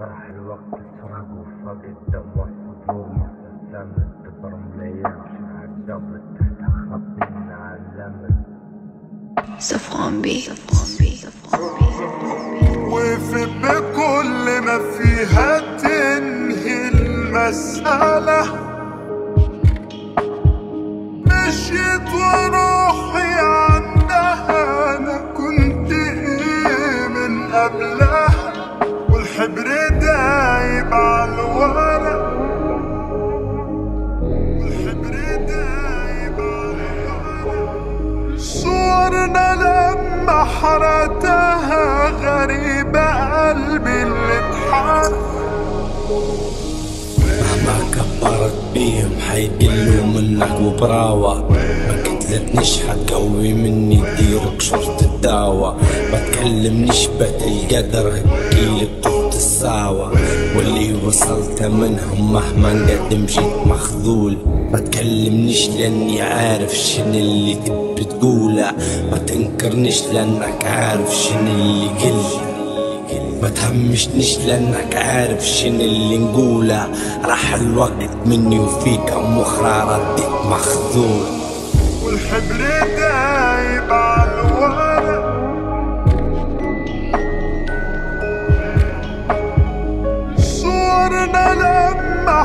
راح الوقت سرق وفاق الدم والصدور ما استسلمت برملية شعر جبل تحت خطين علمت صفوان بي. وفي بكل ما فيها تنهي المسألة. مشيت وروحي عندها أنا كنت إيه من قبلها؟ والحبر دايب على الورق والحبر دايب على الورق صورنا لما حرقتها غريبة قلبي اللي اتحرق مهما كبرت بيهم حيقلوا منك وبراوة. قتلتنيش حتقوي مني ديرك شرط الدعوة. ما تكلمنيش بات القدر هكيلي بطوط الساوة واللي وصلت منهم مهما نقدم جيت مخذول. ما تكلمنيش لأني عارف شن اللي تبي تقوله. ما تنكرنيش لأنك عارف شن اللي قلت ما تهمشنيش لأنك عارف شن اللي نقوله. راح الوقت مني وفيك مخرى رديت مخذول. والحبر دايب على الورق صورنا لما